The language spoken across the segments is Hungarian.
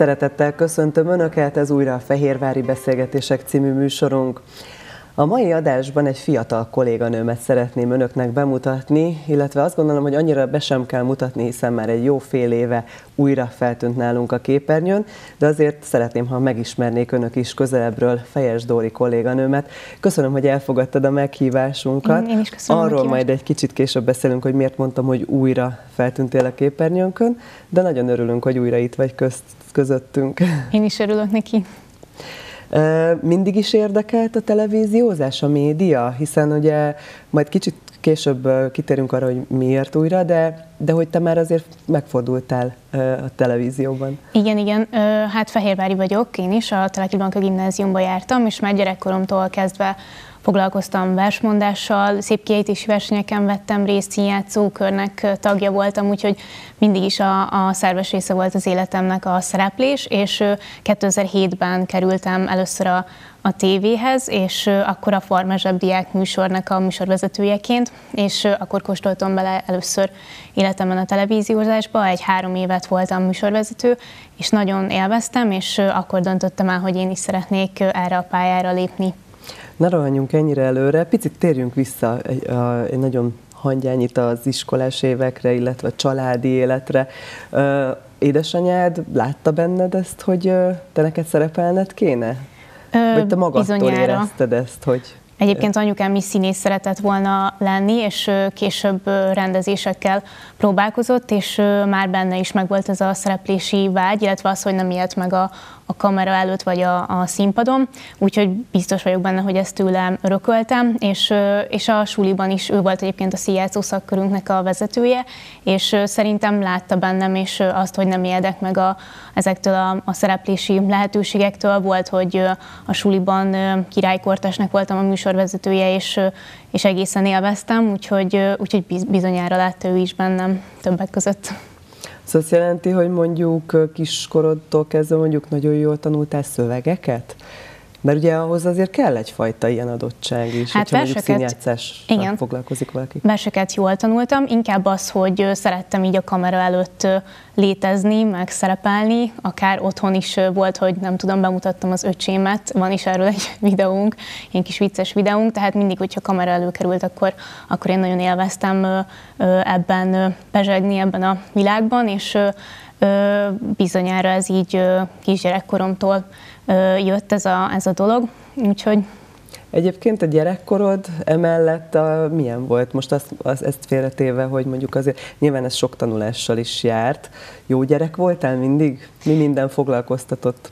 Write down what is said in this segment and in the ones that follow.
Szeretettel köszöntöm Önöket, ez újra a Fehérvári Beszélgetések című műsorunk. A mai adásban egy fiatal kolléganőmet szeretném önöknek bemutatni, illetve azt gondolom, hogy annyira be sem kell mutatni, hiszen már egy jó fél éve újra feltűnt nálunk a képernyőn, de azért szeretném, ha megismernék önök is közelebbről Fejes Dóri kolléganőmet. Köszönöm, hogy elfogadtad a meghívásunkat. Én is köszönöm Arról majd egy kicsit később beszélünk, hogy miért mondtam, hogy újra feltűntél a képernyőnkön, de nagyon örülünk, hogy újra itt vagy közt, közöttünk. Én is örülök neki. Mindig is érdekelt a televíziózás, a média, hiszen ugye majd kicsit később kitérünk arra, hogy miért újra, de, de hogy te már azért megfordultál a televízióban. Igen, igen. Hát Fehérvári vagyok, én is a Telekibanka gimnáziumba jártam, és már gyerekkoromtól kezdve foglalkoztam versmondással, szép kiejtési versenyeken vettem részt, színjátszókörnek tagja voltam, úgyhogy mindig is a, a szerves része volt az életemnek a szereplés, és 2007-ben kerültem először a, a tévéhez, és akkor a Farmazsebb diák műsornak a műsorvezetőjeként, és akkor kóstoltam bele először életemben a televíziózásba, egy három évet voltam műsorvezető, és nagyon élveztem, és akkor döntöttem el, hogy én is szeretnék erre a pályára lépni. Ne rohanjunk ennyire előre, picit térjünk vissza egy, egy nagyon hangyányit az iskolás évekre, illetve a családi életre. Édesanyád látta benned ezt, hogy te neked szerepelned kéne? Vagy te magadtól bizonyára. érezted ezt, hogy... Egyébként anyukám is színész szeretett volna lenni, és később rendezésekkel próbálkozott, és már benne is megvolt ez a szereplési vágy, illetve az, hogy nem ilyet meg a, a kamera előtt vagy a, a színpadon, úgyhogy biztos vagyok benne, hogy ezt tőlem örököltem, és, és a suliban is ő volt egyébként a színjátszó szakkörünknek a vezetője, és szerintem látta bennem, és azt, hogy nem érdek meg a, ezektől a, a szereplési lehetőségektől. Volt, hogy a suliban királykortesnek voltam a műsorvezetője, és, és egészen élveztem, úgyhogy, úgyhogy bizonyára látta ő is bennem többek között. Szóval azt jelenti, hogy mondjuk kiskorodtól kezdve mondjuk nagyon jól tanultál szövegeket? Mert ugye ahhoz azért kell egyfajta ilyen adottság is, hát hogyha verseket, igen, foglalkozik valaki. Verseket jól tanultam, inkább az, hogy szerettem így a kamera előtt létezni, meg szerepelni, akár otthon is volt, hogy nem tudom, bemutattam az öcsémet, van is erről egy videónk, ilyen kis vicces videónk, tehát mindig, hogyha kamera előkerült, akkor, akkor én nagyon élveztem ebben bezsegni ebben a világban, és bizonyára ez így kisgyerekkoromtól jött ez a, ez a dolog, úgyhogy Egyébként a gyerekkorod emellett a, milyen volt? Most azt, az, ezt félretéve, hogy mondjuk azért nyilván ez sok tanulással is járt. Jó gyerek voltál mindig? Mi minden foglalkoztatott?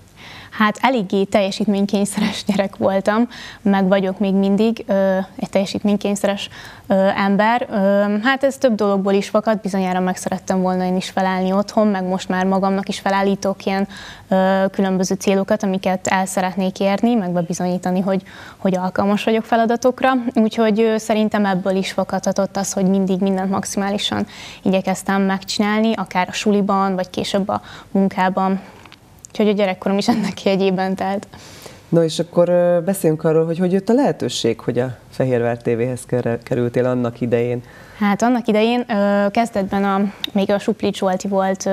Hát eléggé teljesítménykényszeres gyerek voltam, meg vagyok még mindig ö, egy teljesítménykényszeres ö, ember. Ö, hát ez több dologból is fakad, bizonyára meg szerettem volna én is felállni otthon, meg most már magamnak is felállítok ilyen ö, különböző célokat, amiket el szeretnék érni, meg bebizonyítani, hogy, hogy alkalmas vagyok feladatokra. Úgyhogy ö, szerintem ebből is fakadhatott az, hogy mindig mindent maximálisan igyekeztem megcsinálni, akár a suliban, vagy később a munkában. Úgyhogy a gyerekkorom is ennek jegyében telt. No és akkor beszéljünk arról, hogy hogy jött a lehetőség, hogy a Fehérvár TV-hez kerültél annak idején. Hát annak idején kezdetben a, még a Suplics Zsolti volt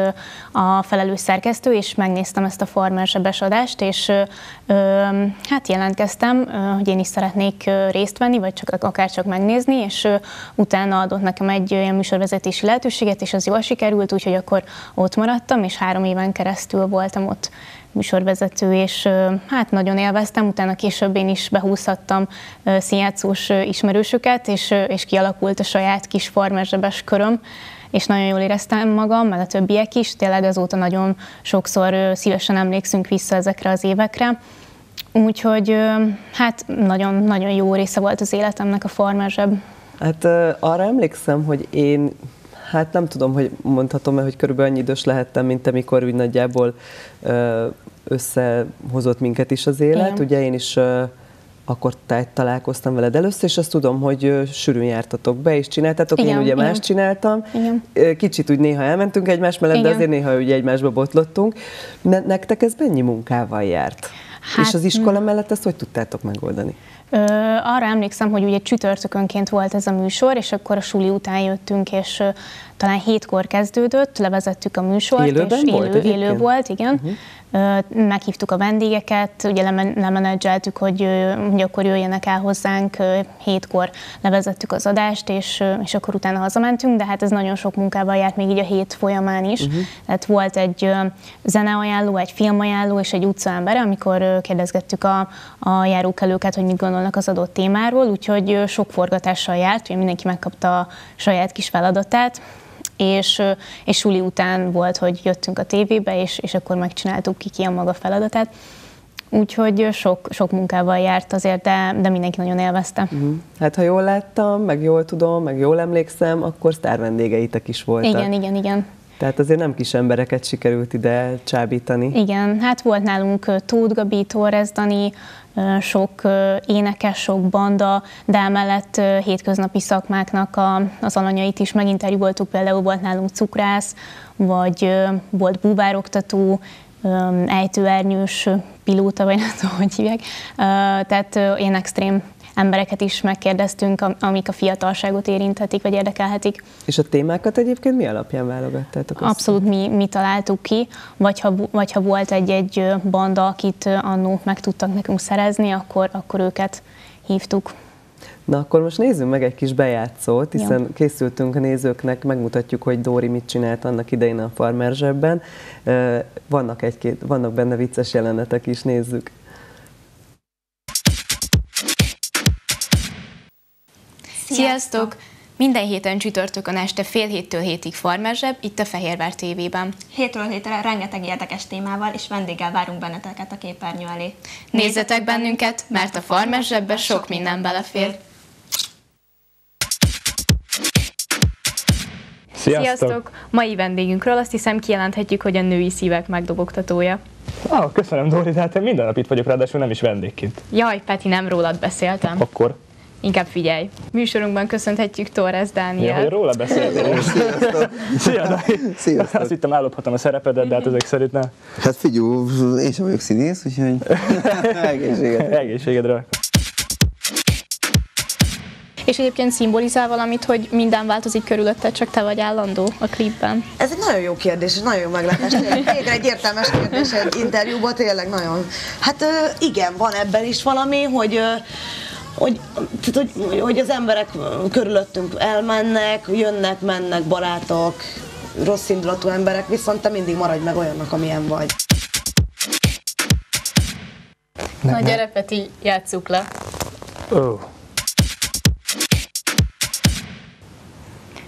a felelős szerkesztő, és megnéztem ezt a Farmer adást, és hát jelentkeztem, hogy én is szeretnék részt venni, vagy csak akár csak megnézni, és utána adott nekem egy olyan műsorvezetési lehetőséget, és az jól sikerült, úgyhogy akkor ott maradtam, és három éven keresztül voltam ott műsorvezető, és hát nagyon élveztem, utána később én is behúzhattam színjátszós ismerősöket, és, és kialakult a saját kis farmerzsebes köröm, és nagyon jól éreztem magam, meg a többiek is, tényleg azóta nagyon sokszor szívesen emlékszünk vissza ezekre az évekre. Úgyhogy hát nagyon-nagyon jó része volt az életemnek a farmerzseb. Hát arra emlékszem, hogy én Hát nem tudom, hogy mondhatom-e, hogy körülbelül annyi idős lehettem, mint amikor úgy nagyjából összehozott minket is az élet. Igen. Ugye én is akkor találkoztam veled először, és azt tudom, hogy sűrűn jártatok be, és csináltatok, igen, én ugye igen. más csináltam. Igen. Kicsit úgy néha elmentünk egymás mellett, igen. de azért néha ugye egymásba botlottunk. Ne, nektek ez mennyi munkával járt? Hát, és az iskola mellett ezt hogy tudtátok megoldani? Ö, arra emlékszem, hogy ugye csütörtökönként volt ez a műsor, és akkor a suli után jöttünk, és talán hétkor kezdődött, levezettük a műsort, Élőben és volt élő, élő volt, igen. Uh-huh. Meghívtuk a vendégeket, ugye lemenedzseltük, hogy, hogy akkor jöjjenek el hozzánk, hétkor levezettük az adást, és, és akkor utána hazamentünk, de hát ez nagyon sok munkával járt még így a hét folyamán is. Uh-huh. Tehát volt egy zeneajánló, egy filmajánló és egy utcaember, amikor kérdezgettük a, a járókelőket, hogy mit gondolnak az adott témáról, úgyhogy sok forgatással járt, hogy mindenki megkapta a saját kis feladatát, és, és suli után volt, hogy jöttünk a tévébe, és, és akkor megcsináltuk ki ki a maga feladatát. Úgyhogy sok, sok munkával járt azért, de, de mindenki nagyon élvezte. Uh-huh. Hát ha jól láttam, meg jól tudom, meg jól emlékszem, akkor sztár vendégeitek is voltak. Igen, igen, igen. Tehát azért nem kis embereket sikerült ide csábítani. Igen, hát volt nálunk Tóth Gabi, Torres Dani, sok énekes, sok banda, de emellett hétköznapi szakmáknak a, az alanyait is meginterjúoltuk, például volt nálunk cukrász, vagy volt búvároktató, ejtőernyős pilóta, vagy nem tudom, hogy hívják. Tehát én extrém embereket is megkérdeztünk, amik a fiatalságot érinthetik, vagy érdekelhetik. És a témákat egyébként mi alapján válogattátok? Abszolút mi, mi találtuk ki, vagy ha, vagy ha volt egy-egy banda, akit annó meg tudtak nekünk szerezni, akkor, akkor őket hívtuk. Na akkor most nézzünk meg egy kis bejátszót, hiszen ja. készültünk a nézőknek, megmutatjuk, hogy Dóri mit csinált annak idején a Farmer zsebben. Vannak, egy-két, vannak benne vicces jelenetek is, nézzük. Sziasztok! Minden héten csütörtökön este fél héttől hétig Farmerzseb, itt a Fehérvár TV-ben. Hétről hétre rengeteg érdekes témával és vendéggel várunk benneteket a képernyő elé. Nézzetek bennünket, mert a Farmerzsebbe sok minden belefér. Sziasztok! Sziasztok! Mai vendégünkről azt hiszem kijelenthetjük, hogy a női szívek megdobogtatója. Ah, köszönöm Dóri, de hát én minden nap itt vagyok, ráadásul nem is vendégként. Jaj, Peti, nem rólad beszéltem. Akkor? Inkább figyelj. Műsorunkban köszönhetjük Torres Dániel. Ja, róla beszéltél. Sziasztok. Szia, Sziasztok. Azt hittem ellophatom a szerepedet, de hát ezek szerint ne. Hát figyú, én sem vagyok színész, úgyhogy egészségedre. Egészségedre. És egyébként szimbolizál valamit, hogy minden változik körülötted, csak te vagy állandó a klipben? Ez egy nagyon jó kérdés, és nagyon jó meglepés. Végre egy értelmes kérdés egy interjúban, tényleg nagyon. Hát igen, van ebben is valami, hogy hogy, tehát, hogy, hogy az emberek körülöttünk elmennek, jönnek, mennek barátok, rossz indulatú emberek, viszont te mindig maradj meg olyannak, amilyen vagy. Na gyere Peti, játsszuk le. Oh.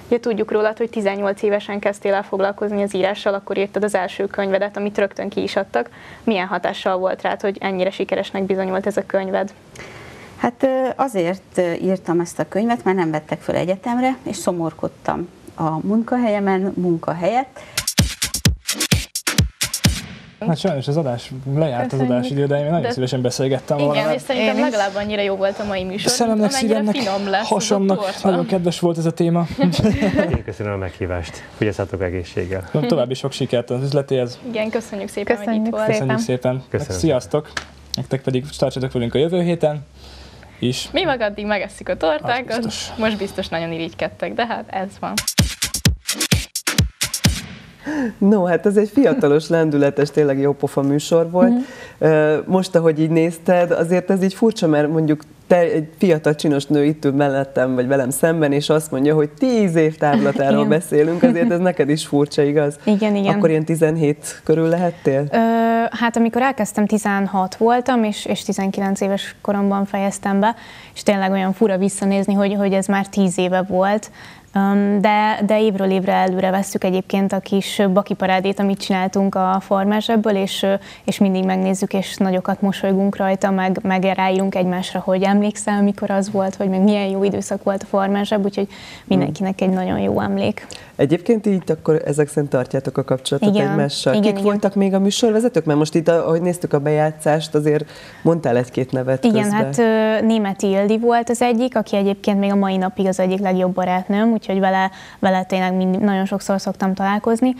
Ugye tudjuk rólad, hogy 18 évesen kezdtél el foglalkozni az írással, akkor írtad az első könyvedet, amit rögtön ki is adtak. Milyen hatással volt rád, hogy ennyire sikeresnek bizonyult ez a könyved? Hát azért írtam ezt a könyvet, mert nem vettek fel egyetemre, és szomorkodtam a munkahelyemen, munkahelyett. Hát sajnos az adás lejárt Köszönjük. az adás idő, de én nagyon de szívesen beszélgettem volna. Igen, és szerintem én legalább annyira jó volt a mai műsor, Szememnek, szívemnek, finom lesz hasonnak, nagyon kedves volt ez a téma. Én köszönöm a meghívást, vigyázzatok egészséggel. További sok sikert az üzletéhez. Igen, köszönjük szépen, köszönjük hogy itt volt. Köszönjük szépen. Köszönöm. Sziasztok! Nektek pedig tartsatok velünk a jövő héten is. Mi meg addig megesszük a tortákat, biztos. most biztos nagyon irigykedtek, de hát ez van. No, hát ez egy fiatalos, lendületes, tényleg jó pofa műsor volt. Mm. Most, ahogy így nézted, azért ez így furcsa, mert mondjuk te egy fiatal csinos nő itt ül mellettem, vagy velem szemben, és azt mondja, hogy tíz év távlatáról beszélünk, azért ez neked is furcsa, igaz? Igen, igen. Akkor ilyen 17 körül lehettél? Ö, hát amikor elkezdtem, 16 voltam, és, és 19 éves koromban fejeztem be, és tényleg olyan fura visszanézni, hogy, hogy ez már 10 éve volt, de, de évről évre előre vesszük egyébként a kis bakiparádét, amit csináltunk a farmásebből, és, és mindig megnézzük, és nagyokat mosolygunk rajta, meg, meg ráírunk egymásra, hogy emlékszel, mikor az volt, hogy meg milyen jó időszak volt a farmásebb, úgyhogy mindenkinek egy nagyon jó emlék. Egyébként így akkor ezek szerint tartjátok a kapcsolatot igen, egymással. Igen, Kik igen. voltak még a műsorvezetők? Mert most itt, ahogy néztük a bejátszást, azért mondtál egy-két nevet Igen, közben. hát Németi Ildi volt az egyik, aki egyébként még a mai napig az egyik legjobb barátnőm, úgyhogy vele, vele tényleg mind, nagyon sokszor szoktam találkozni.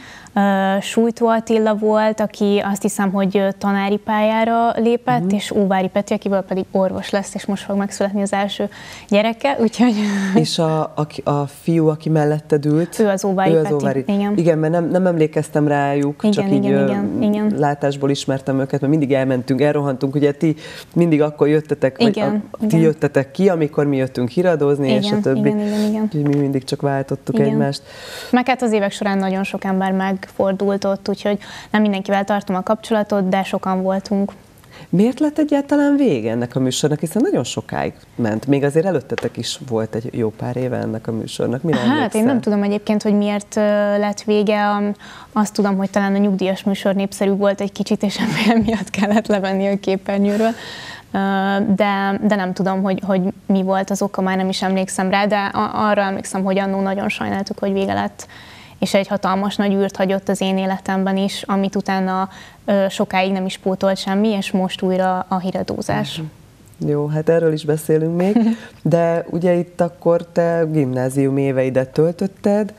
Sújtó Attila volt, aki azt hiszem, hogy tanári pályára lépett, uh-huh. és Óvári Peti, akiből pedig orvos lesz, és most fog megszületni az első gyereke, úgyhogy... És a, a, a fiú, aki melletted ült? Ő az Óvári ő az Peti, Óvári. igen. Igen, mert nem, nem emlékeztem rájuk, igen, csak igen, így igen, igen. látásból ismertem őket, mert mindig elmentünk, elrohantunk, ugye ti mindig akkor jöttetek, igen, vagy a, ti igen. jöttetek ki, amikor mi jöttünk híradozni, igen, és a többi. Igen, igen, igen. Úgyhogy mi mindig csak váltottuk igen. egymást. Meg hát az évek során nagyon sok ember megfordult ott, úgyhogy nem mindenkivel tartom a kapcsolatot, de sokan voltunk. Miért lett egyáltalán vége ennek a műsornak, hiszen nagyon sokáig ment. Még azért előttetek is volt egy jó pár éve ennek a műsornak. Mire hát emlékszel? én nem tudom egyébként, hogy miért lett vége. Azt tudom, hogy talán a nyugdíjas műsor népszerű volt egy kicsit, és miatt kellett levenni a képernyőről de, de nem tudom, hogy, hogy mi volt az oka, már nem is emlékszem rá, de arra emlékszem, hogy annó nagyon sajnáltuk, hogy vége lett és egy hatalmas nagy űrt hagyott az én életemben is, amit utána sokáig nem is pótolt semmi, és most újra a híradózás. Mhm. Jó, hát erről is beszélünk még, de ugye itt akkor te gimnázium éveidet töltötted,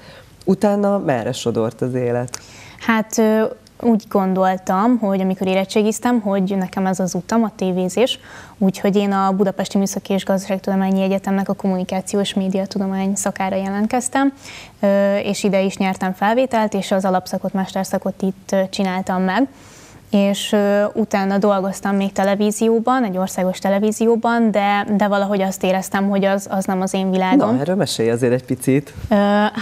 utána merre sodort az élet? Hát úgy gondoltam, hogy amikor érettségiztem, hogy nekem ez az utam, a tévézés, úgyhogy én a Budapesti Műszaki és Gazdaságtudományi Egyetemnek a kommunikációs médiatudomány szakára jelentkeztem, és ide is nyertem felvételt, és az alapszakot, mesterszakot itt csináltam meg és utána dolgoztam még televízióban, egy országos televízióban, de, de valahogy azt éreztem, hogy az, az nem az én világom. Na, erről mesélj azért egy picit.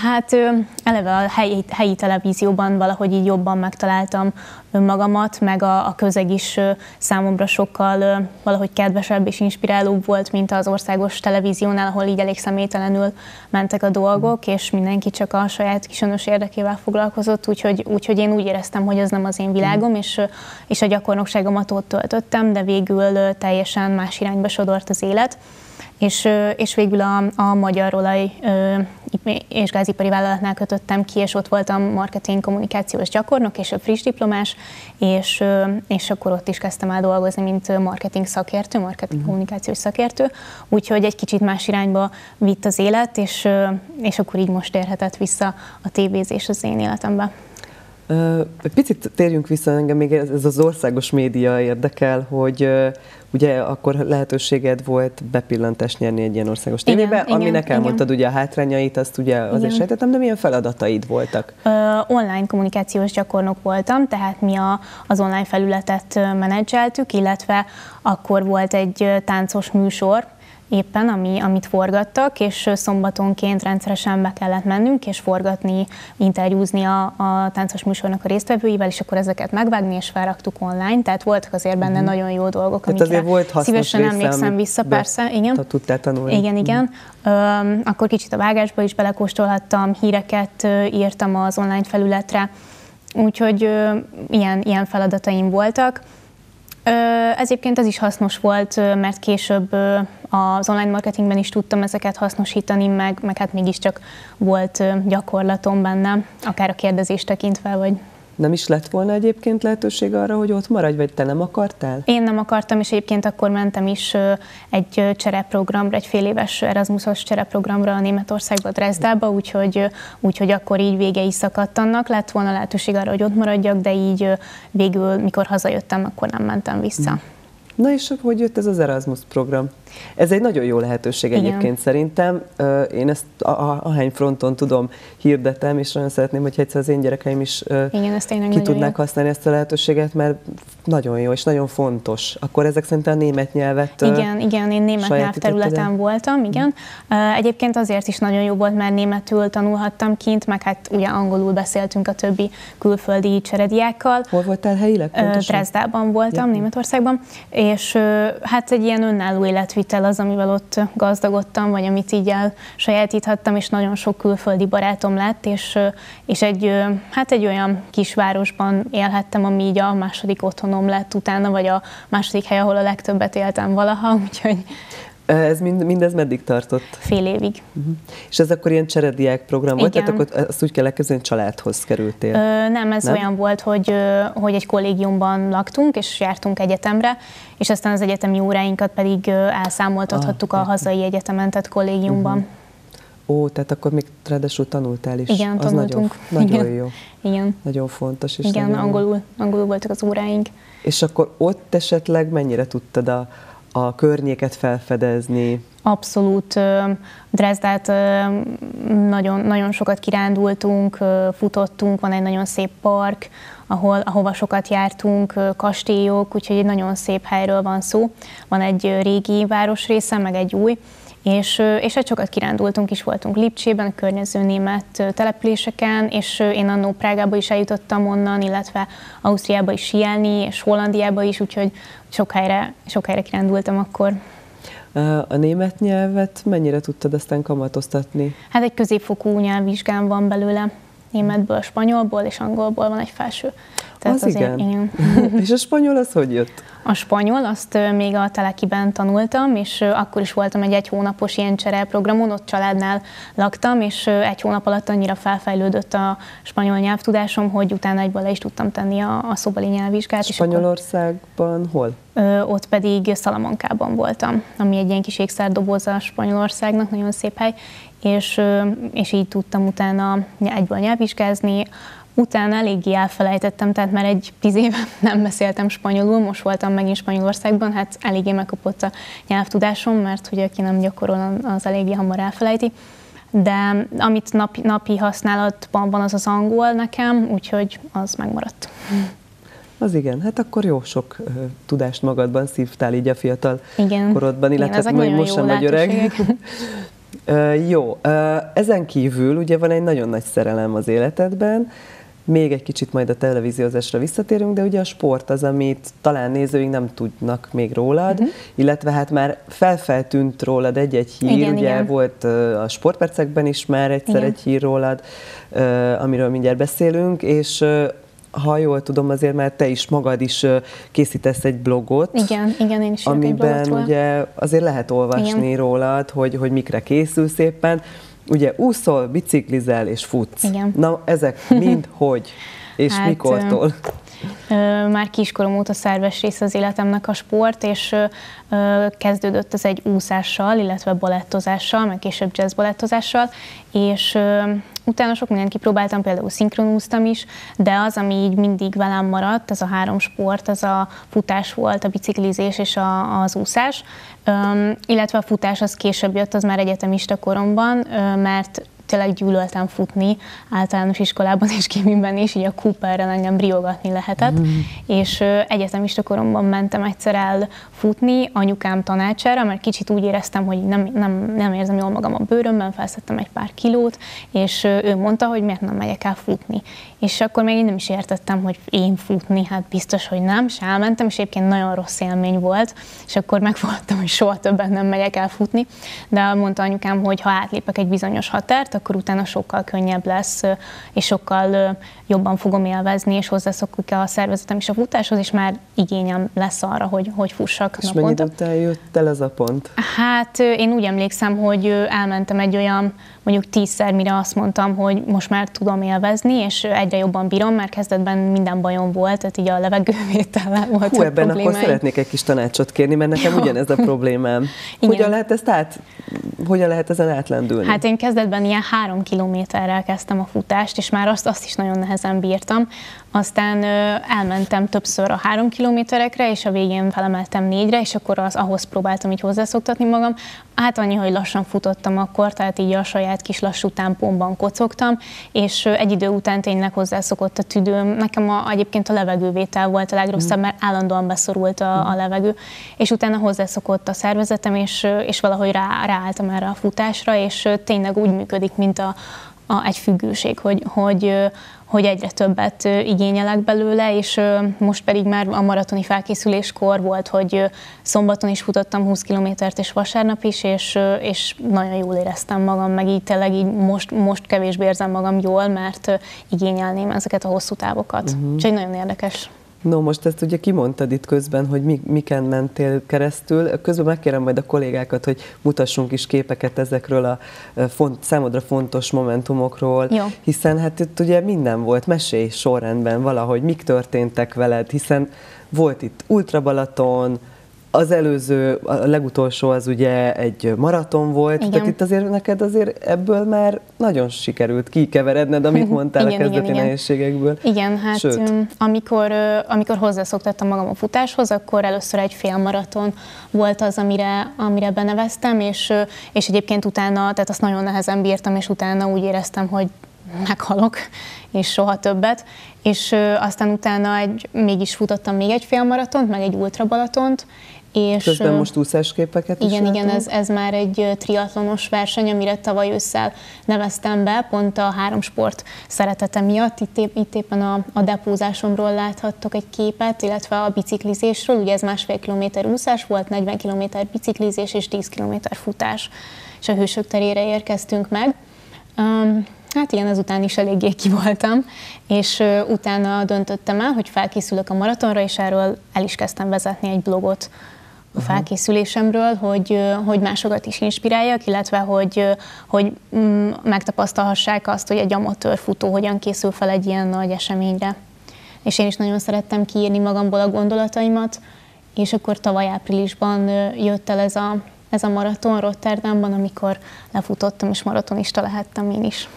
hát eleve a helyi, helyi televízióban valahogy így jobban megtaláltam önmagamat, meg a, a közeg is számomra sokkal valahogy kedvesebb és inspirálóbb volt, mint az országos televíziónál, ahol így elég személytelenül mentek a dolgok, és mindenki csak a saját kisönös érdekével foglalkozott, úgyhogy, úgyhogy én úgy éreztem, hogy ez nem az én világom, és, és a gyakornokságomat ott töltöttem, de végül teljesen más irányba sodort az élet és, és végül a, a Magyar Olaj és Gázipari Vállalatnál kötöttem ki, és ott voltam marketing kommunikációs gyakornok, és a friss diplomás, és, és akkor ott is kezdtem el dolgozni, mint marketing szakértő, marketing uh-huh. kommunikációs szakértő, úgyhogy egy kicsit más irányba vitt az élet, és, és akkor így most érhetett vissza a tévézés az én életembe. Egy picit térjünk vissza, engem még ez az országos média érdekel, hogy ugye akkor lehetőséged volt bepillantást nyerni egy ilyen országos tévébe, igen, aminek igen, elmondtad igen. ugye a hátrányait, azt ugye azért igen. sejtettem, de milyen feladataid voltak? Ö, online kommunikációs gyakornok voltam, tehát mi a, az online felületet menedzseltük, illetve akkor volt egy táncos műsor, éppen, ami, amit forgattak, és szombatonként rendszeresen be kellett mennünk, és forgatni, interjúzni a, a táncos műsornak a résztvevőivel, és akkor ezeket megvágni, és felraktuk online, tehát voltak azért benne uh-huh. nagyon jó dolgok, tehát amikre volt szívesen része, emlékszem vissza, persze, igen. Tudtál tanulni. Igen, igen. Uh-huh. akkor kicsit a vágásba is belekóstolhattam, híreket írtam az online felületre, úgyhogy ilyen, ilyen feladataim voltak. Ez egyébként ez is hasznos volt, mert később az online marketingben is tudtam ezeket hasznosítani, meg, meg hát mégiscsak volt gyakorlatom benne, akár a kérdezést tekintve, vagy nem is lett volna egyébként lehetőség arra, hogy ott maradj, vagy te nem akartál? Én nem akartam, és egyébként akkor mentem is egy csereprogramra, egy fél éves Erasmusos csereprogramra a Németországba, Dresdába, úgyhogy, úgyhogy akkor így vége is szakadt annak. Lett volna lehetőség arra, hogy ott maradjak, de így végül, mikor hazajöttem, akkor nem mentem vissza. Mm. Na és hogy jött ez az Erasmus program? Ez egy nagyon jó lehetőség Igen. egyébként szerintem. Én ezt a, hány fronton tudom, hirdetem, és nagyon szeretném, hogy egyszer az én gyerekeim is Igen, ki tudnák jó. használni ezt a lehetőséget, mert nagyon jó és nagyon fontos. Akkor ezek szerint a német nyelvet Igen, igen, én német nyelvterületen voltam, igen. Egyébként azért is nagyon jó volt, mert németül tanulhattam kint, meg hát ugye angolul beszéltünk a többi külföldi cserediákkal. Hol voltál helyileg? Dresdában voltam, ja. Németországban, és hát egy ilyen önálló életvitel az, amivel ott gazdagodtam, vagy amit így elsajátíthattam, és nagyon sok külföldi barátom lett, és, és egy, hát egy olyan kisvárosban élhettem, ami így a második otthonom lett utána, vagy a második hely, ahol a legtöbbet éltem valaha, úgyhogy ez mind, mindez meddig tartott? Fél évig. Uh-huh. És ez akkor ilyen cserediák program volt, tehát akkor azt úgy kell elkezdeni, hogy családhoz kerültél? Ö, nem, ez nem? olyan volt, hogy, hogy egy kollégiumban laktunk, és jártunk egyetemre, és aztán az egyetemi óráinkat pedig elszámoltathattuk ah, a hazai egyetemen, tehát kollégiumban. Uh-huh. Ó, tehát akkor még ráadásul tanultál is. Igen, az tanultunk. Nagyon, nagyon Igen. jó. Igen. Nagyon fontos. És Igen, nagyon angolul, angolul voltak az óráink. És akkor ott esetleg mennyire tudtad a, a környéket felfedezni? Abszolút. Dresdát nagyon, nagyon sokat kirándultunk, futottunk, van egy nagyon szép park, ahol, ahova sokat jártunk, kastélyok, úgyhogy egy nagyon szép helyről van szó. Van egy régi városrésze, meg egy új, és, és egy sokat kirándultunk is, voltunk Lipcsében, a környező német településeken, és én annó Prágába is eljutottam onnan, illetve Ausztriába is sielni, és Hollandiába is, úgyhogy sok helyre, sok helyre kirándultam akkor. A német nyelvet mennyire tudtad aztán kamatoztatni? Hát egy középfokú nyelvvizsgám van belőle. Németből, spanyolból és angolból van egy felső. Tehát az azért, igen. igen. és a spanyol az hogy jött? A spanyol, azt még a Telekiben tanultam, és akkor is voltam egy egy hónapos ilyen csereprogramon, ott családnál laktam, és egy hónap alatt annyira felfejlődött a spanyol nyelvtudásom, hogy utána egyból le is tudtam tenni a, a szobali nyelvvizsgát. Spanyolországban hol? Ö, ott pedig Szalamankában voltam, ami egy ilyen kis ékszerdoboza Spanyolországnak, nagyon szép hely, és, és így tudtam utána egyből nyelvvizsgázni. Utána eléggé elfelejtettem, tehát már egy tíz éve nem beszéltem spanyolul, most voltam megint Spanyolországban, hát eléggé megkapott a nyelvtudásom, mert hogy aki nem gyakorol, az eléggé hamar elfelejti. De amit napi, napi használatban van, az az angol nekem, úgyhogy az megmaradt. Az igen, hát akkor jó sok uh, tudást magadban szívtál így a fiatal igen. korodban, illetve igen, most sem vagy öreg. uh, jó, uh, ezen kívül ugye van egy nagyon nagy szerelem az életedben, még egy kicsit majd a televíziózásra visszatérünk, de ugye a sport az, amit talán nézőink nem tudnak még rólad, uh-huh. illetve hát már felfeltűnt rólad egy-egy hír, igen, ugye igen. volt a sportpercekben is már egyszer igen. egy hír rólad, amiről mindjárt beszélünk, és ha jól tudom, azért már te is magad is készítesz egy blogot. Igen, igen, én is Amiben egy ugye azért lehet olvasni igen. rólad, hogy, hogy mikre készülsz éppen. Ugye úszol, biciklizel és futsz. Igen. Na, ezek mind hogy és hát, mikortól? Már kiskorom óta szerves része az életemnek a sport, és kezdődött ez egy úszással, illetve balettozással, meg később jazz balettozással, és utána sok mindent kipróbáltam, például szinkronúztam is, de az, ami így mindig velem maradt, ez a három sport, ez a futás volt, a biciklizés és a, az úszás, illetve a futás az később jött, az már egyetemista koromban, mert tényleg gyűlöltem futni általános iskolában és kémiben is, így a Cooperrel engem riogatni lehetett, mm. és egyetemista koromban mentem egyszer el futni anyukám tanácsára, mert kicsit úgy éreztem, hogy nem, nem, nem érzem jól magam a bőrömben, felszettem egy pár kilót, és ő mondta, hogy miért nem megyek el futni. És akkor még én nem is értettem, hogy én futni, hát biztos, hogy nem, és elmentem, és egyébként nagyon rossz élmény volt, és akkor megfogadtam, hogy soha többet nem megyek el futni, de mondta anyukám, hogy ha átlépek egy bizonyos határt, akkor utána sokkal könnyebb lesz, és sokkal jobban fogom élvezni, és hozzászokik a szervezetem is a futáshoz, és már igényem lesz arra, hogy, hogy fussak és naponta. És mennyi jött el ez a pont? Hát én úgy emlékszem, hogy elmentem egy olyan mondjuk tízszer, mire azt mondtam, hogy most már tudom élvezni, és egyre jobban bírom, mert kezdetben minden bajom volt, tehát így a levegővétellel volt Hú, ebben problémáim. akkor szeretnék egy kis tanácsot kérni, mert nekem Jó. ugyanez a problémám. Igen. Hogyan lehet ezt át, hogyan lehet ezen átlendülni? Hát én kezdetben ilyen három kilométerrel kezdtem a futást, és már azt, azt is nagyon nehezen bírtam. Aztán elmentem többször a három kilométerekre, és a végén felemeltem négyre, és akkor az, ahhoz próbáltam így hozzászoktatni magam. Hát annyi, hogy lassan futottam akkor, tehát így a saját kis lassú tempómban kocogtam, és egy idő után tényleg hozzászokott a tüdőm. Nekem a, egyébként a levegővétel volt a legrosszabb, mm. mert állandóan beszorult a, a mm. levegő, és utána hozzászokott a szervezetem, és, és valahogy rá, ráálltam erre a futásra, és tényleg úgy működik, mint a, a, egy függőség, hogy, hogy, hogy egyre többet igényelek belőle, és most pedig már a maratoni felkészüléskor volt, hogy szombaton is futottam 20 kilométert, és vasárnap is, és, és nagyon jól éreztem magam, meg így tényleg így most, most kevésbé érzem magam jól, mert igényelném ezeket a hosszú távokat. Uh-huh. Úgyhogy nagyon érdekes. No, most ezt ugye kimondtad itt közben, hogy mi, miken mentél keresztül. Közben megkérem majd a kollégákat, hogy mutassunk is képeket ezekről a font, számodra fontos momentumokról. Jó. Hiszen hát itt ugye minden volt, mesélj sorrendben valahogy, mik történtek veled, hiszen volt itt Ultra Balaton, Az előző, a legutolsó az ugye egy maraton volt, igen. tehát itt azért neked azért ebből már nagyon sikerült kikeveredned, amit mondtál igen, a kezdeti igen, nehézségekből. Igen, hát Sőt. amikor, amikor hozzászoktattam magam a futáshoz, akkor először egy fél maraton volt az, amire, amire beneveztem, és, és egyébként utána, tehát azt nagyon nehezen bírtam, és utána úgy éreztem, hogy meghalok, és soha többet. És aztán utána egy, mégis futottam még egy félmaratont, meg egy ultrabalatont, és, Közben most úszásképeket is Igen, igen, ez, ez már egy triatlonos verseny, amire tavaly ősszel neveztem be, pont a három sport szeretete miatt. Itt, épp, itt éppen a, a depózásomról láthattok egy képet, illetve a biciklizésről. Ugye ez másfél kilométer úszás volt, 40 kilométer biciklizés és 10 kilométer futás. És a hősök terére érkeztünk meg. Um, Hát igen, ezután is eléggé ki voltam, és utána döntöttem el, hogy felkészülök a maratonra, és erről el is kezdtem vezetni egy blogot a felkészülésemről, hogy, hogy másokat is inspiráljak, illetve hogy, hogy mm, megtapasztalhassák azt, hogy egy amatőr futó hogyan készül fel egy ilyen nagy eseményre. És én is nagyon szerettem kiírni magamból a gondolataimat, és akkor tavaly áprilisban jött el ez a, ez a maraton Rotterdamban, amikor lefutottam, és maratonista lehettem én is.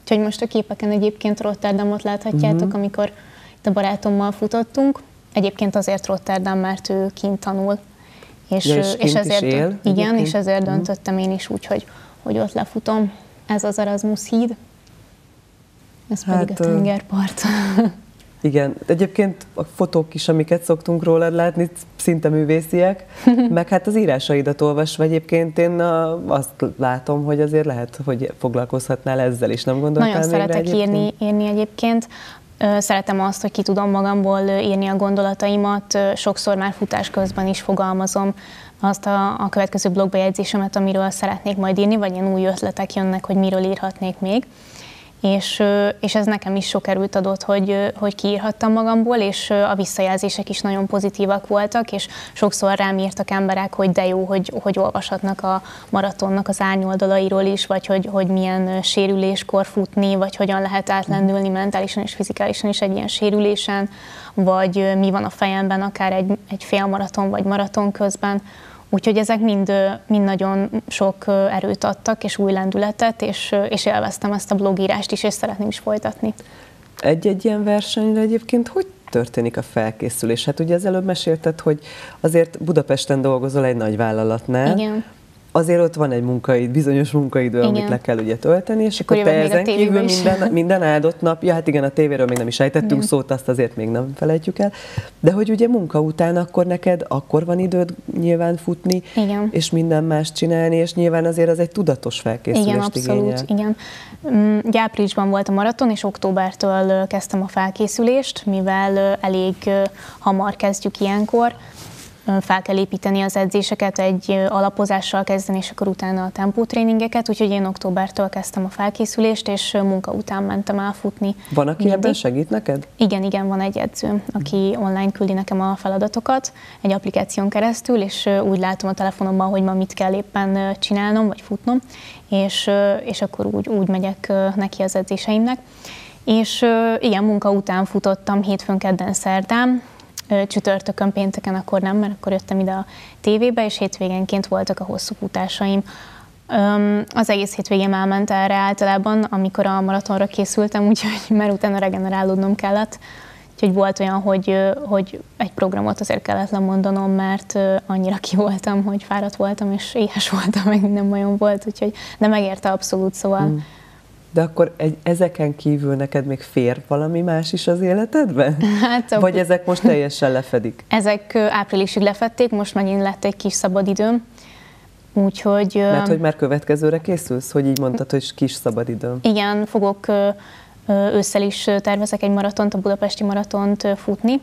Úgyhogy most a képeken egyébként Rotterdamot láthatjátok, uh-huh. amikor itt a barátommal futottunk. Egyébként azért Rotterdam, mert ő kint tanul és, ja, és, és ezért, él, igen, és ezért döntöttem én is úgy, hogy, hogy ott lefutom. Ez az Erasmus híd, ez hát, pedig a tengerpart. Igen, egyébként a fotók is, amiket szoktunk rólad látni, szinte művésziek, meg hát az írásaidat olvasva egyébként én azt látom, hogy azért lehet, hogy foglalkozhatnál ezzel is, nem gondoltál Nagyon szeretek rá írni, írni egyébként. Szeretem azt, hogy ki tudom magamból írni a gondolataimat, sokszor már futás közben is fogalmazom azt a, a következő blogbejegyzésemet, amiről szeretnék majd írni, vagy ilyen új ötletek jönnek, hogy miről írhatnék még és, és ez nekem is sok erőt adott, hogy, hogy kiírhattam magamból, és a visszajelzések is nagyon pozitívak voltak, és sokszor rám írtak emberek, hogy de jó, hogy, hogy olvashatnak a maratonnak az árnyoldalairól is, vagy hogy, hogy milyen sérüléskor futni, vagy hogyan lehet átlendülni mentálisan és fizikálisan is egy ilyen sérülésen, vagy mi van a fejemben akár egy, egy fél maraton vagy maraton közben, Úgyhogy ezek mind, mind nagyon sok erőt adtak, és új lendületet, és, és élveztem ezt a blogírást is, és szeretném is folytatni. Egy-egy ilyen versenyre egyébként hogy történik a felkészülés? Hát ugye az előbb mesélted, hogy azért Budapesten dolgozol egy nagy vállalatnál. Igen azért ott van egy munkaid, bizonyos munkaidő, igen. amit le kell ugye tölteni, és akkor, akkor te ezen kívül minden, minden áldott nap, ja hát igen, a tévéről még nem is ejtettünk igen. szót, azt azért még nem felejtjük el, de hogy ugye munka után akkor neked akkor van időd nyilván futni, igen. és minden más csinálni, és nyilván azért az egy tudatos felkészülést Igen, abszolút, igényel. igen. Mm, ugye áprilisban volt a maraton, és októbertől kezdtem a felkészülést, mivel elég hamar kezdjük ilyenkor, fel kell építeni az edzéseket, egy alapozással kezdeni, és akkor utána a tempótréningeket, úgyhogy én októbertől kezdtem a felkészülést, és munka után mentem elfutni. Van, aki mindig. ebben segít neked? Igen, igen, van egy edző, aki online küldi nekem a feladatokat egy applikáción keresztül, és úgy látom a telefonomban, hogy ma mit kell éppen csinálnom, vagy futnom, és, és akkor úgy, úgy megyek neki az edzéseimnek. És igen, munka után futottam hétfőn, kedden, szerdán, csütörtökön, pénteken akkor nem, mert akkor jöttem ide a tévébe, és hétvégenként voltak a hosszú futásaim. Az egész hétvégém elment erre általában, amikor a maratonra készültem, úgyhogy mert utána regenerálódnom kellett. Úgyhogy volt olyan, hogy, hogy egy programot azért kellett lemondanom, mert annyira ki voltam, hogy fáradt voltam, és éhes voltam, meg minden olyan volt, úgyhogy de megérte abszolút, szóval mm de akkor egy, ezeken kívül neked még fér valami más is az életedben? Hát, Vagy ezek most teljesen lefedik? Ezek áprilisig lefették, most megint lett egy kis szabadidőm. Úgyhogy... Mert hogy már következőre készülsz, hogy így mondtad, hogy kis szabadidőm. Igen, fogok ősszel is tervezek egy maratont, a budapesti maratont futni.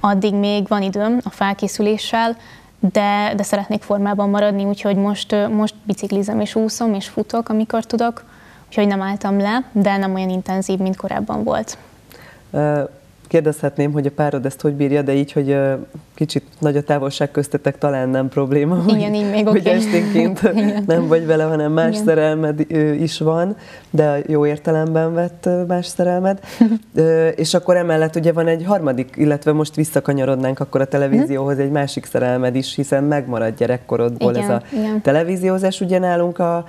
Addig még van időm a felkészüléssel, de, de szeretnék formában maradni, úgyhogy most, most biciklizem és úszom és futok, amikor tudok úgyhogy nem álltam le, de nem olyan intenzív, mint korábban volt. kérdezhetném, hogy a párod ezt hogy bírja, de így, hogy kicsit nagy a távolság köztetek, talán nem probléma. Igen, hogy, így még Hogy esténként nem vagy vele, hanem más Igen. szerelmed is van, de jó értelemben vett más szerelmed. és akkor emellett ugye van egy harmadik, illetve most visszakanyarodnánk akkor a televízióhoz egy másik szerelmed is, hiszen megmarad gyerekkorodból Igen, ez a Igen. televíziózás. Ugye nálunk a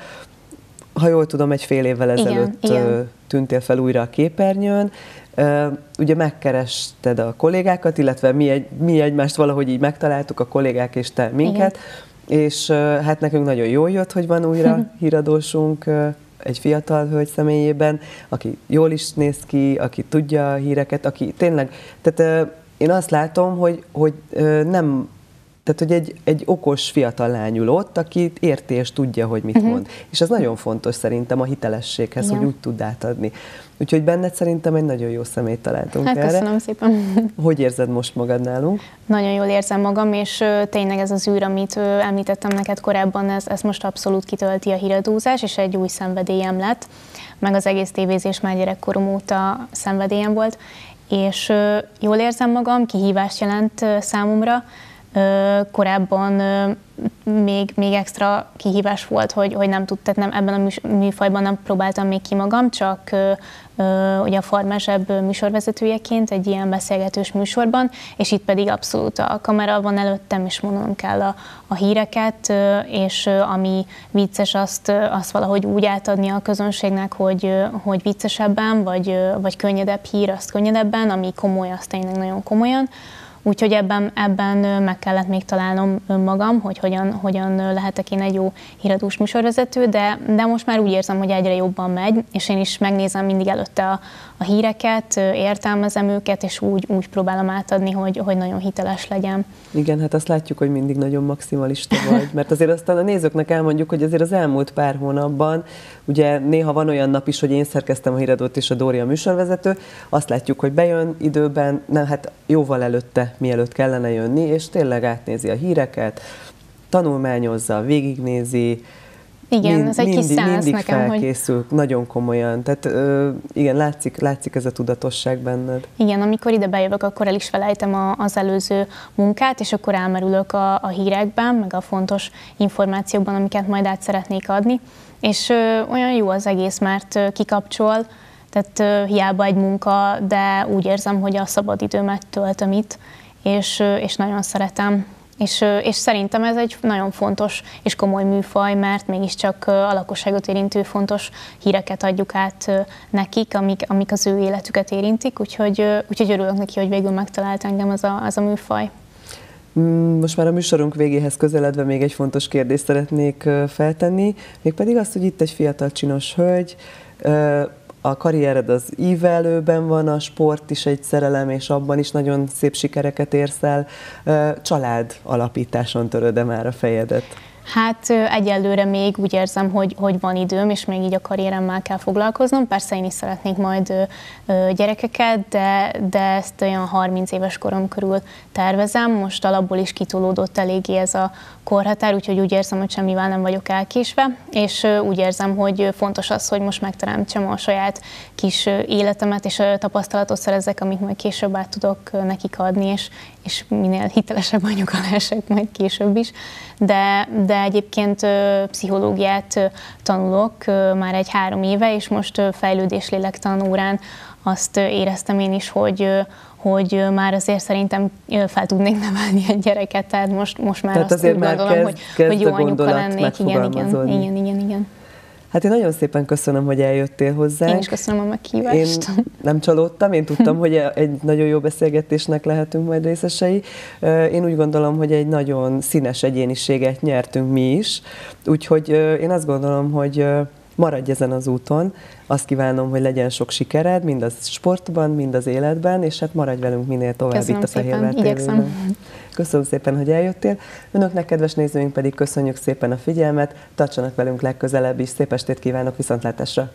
ha jól tudom, egy fél évvel ezelőtt igen, igen. tűntél fel újra a képernyőn. Ugye megkerested a kollégákat, illetve mi, egy, mi egymást valahogy így megtaláltuk, a kollégák és te minket, igen. és hát nekünk nagyon jól jött, hogy van újra híradósunk, egy fiatal hölgy személyében, aki jól is néz ki, aki tudja a híreket, aki tényleg, tehát én azt látom, hogy, hogy nem tehát, hogy egy, egy okos fiatal lány ül ott, aki érti és tudja, hogy mit uh-huh. mond. És ez nagyon fontos szerintem a hitelességhez, Igen. hogy úgy tud átadni. Úgyhogy benned szerintem egy nagyon jó szemét találtunk hát, erre. Köszönöm szépen. Hogy érzed most magad nálunk? Nagyon jól érzem magam, és tényleg ez az űr, amit említettem neked korábban, ez, ez most abszolút kitölti a híradózás, és egy új szenvedélyem lett, meg az egész tévézés már gyerekkorom óta szenvedélyem volt, és jól érzem magam, kihívást jelent számomra, Korábban még, még extra kihívás volt, hogy, hogy nem tudtam, nem, ebben a műfajban nem próbáltam még ki magam, csak ugye a farmásebb műsorvezetőjeként egy ilyen beszélgetős műsorban, és itt pedig abszolút a kamera van előttem, és mondanom kell a, a híreket, és ami vicces, azt, azt valahogy úgy átadni a közönségnek, hogy, hogy viccesebben, vagy, vagy könnyedebb hír, azt könnyedebben, ami komoly, azt tényleg nagyon komolyan. Úgyhogy ebben, ebben meg kellett még találnom magam, hogy hogyan, hogyan lehetek én egy jó híradós műsorvezető, de, de most már úgy érzem, hogy egyre jobban megy, és én is megnézem mindig előtte a, a híreket, értelmezem őket, és úgy, úgy próbálom átadni, hogy, hogy nagyon hiteles legyen. Igen, hát azt látjuk, hogy mindig nagyon maximalista vagy, mert azért aztán a nézőknek elmondjuk, hogy azért az elmúlt pár hónapban, ugye néha van olyan nap is, hogy én szerkeztem a híradót és a Dória műsorvezető, azt látjuk, hogy bejön időben, nem, hát jóval előtte, mielőtt kellene jönni, és tényleg átnézi a híreket, tanulmányozza, végignézi, igen, mind, ez egy mindig, kis száz mindig nekem, felkészül, hogy... nagyon komolyan. Tehát ö, igen, látszik, látszik ez a tudatosság benned. Igen, amikor ide bejövök, akkor el is felejtem a, az előző munkát, és akkor elmerülök a, a hírekben, meg a fontos információkban, amiket majd át szeretnék adni. És ö, olyan jó az egész, mert ö, kikapcsol, tehát ö, hiába egy munka, de úgy érzem, hogy a szabadidőmet töltöm itt, és, ö, és nagyon szeretem. És, és szerintem ez egy nagyon fontos és komoly műfaj, mert mégiscsak a lakosságot érintő fontos híreket adjuk át nekik, amik, amik az ő életüket érintik, úgyhogy, úgyhogy örülök neki, hogy végül megtalált engem az a, az a műfaj. Mm, most már a műsorunk végéhez közeledve még egy fontos kérdést szeretnék feltenni, mégpedig azt, hogy itt egy fiatal csinos hölgy, a karriered az ívelőben van, a sport is egy szerelem, és abban is nagyon szép sikereket érsz el. Család alapításon töröd-e már a fejedet? Hát egyelőre még úgy érzem, hogy, hogy van időm, és még így a karrieremmel kell foglalkoznom. Persze én is szeretnék majd gyerekeket, de, de ezt olyan 30 éves korom körül tervezem. Most alapból is kitolódott eléggé ez a korhatár, úgyhogy úgy érzem, hogy semmivel nem vagyok elkésve, és úgy érzem, hogy fontos az, hogy most megteremtsem a saját kis életemet, és tapasztalatot szerezzek, amit majd később át tudok nekik adni, és, és minél hitelesebb anyuka lehessek majd később is. De, de egyébként pszichológiát tanulok már egy három éve, és most fejlődés lélektan órán azt éreztem én is, hogy, hogy már azért szerintem fel tudnék nevelni egy gyereket, tehát most, most már tehát azt úgy gondolom, kezd, hogy, kezd hogy jó anyuka lennék. Igen, igen, igen, igen, igen. Hát én nagyon szépen köszönöm, hogy eljöttél hozzá. Én is köszönöm a meghívást. Én nem csalódtam, én tudtam, hogy egy nagyon jó beszélgetésnek lehetünk majd részesei. Én úgy gondolom, hogy egy nagyon színes egyéniséget nyertünk mi is, úgyhogy én azt gondolom, hogy maradj ezen az úton. Azt kívánom, hogy legyen sok sikered, mind az sportban, mind az életben, és hát maradj velünk minél tovább Köszönöm itt a Fehérvár Köszönöm szépen, hogy eljöttél. Önöknek, kedves nézőink pedig köszönjük szépen a figyelmet, tartsanak velünk legközelebb is. Szép estét kívánok, viszontlátásra!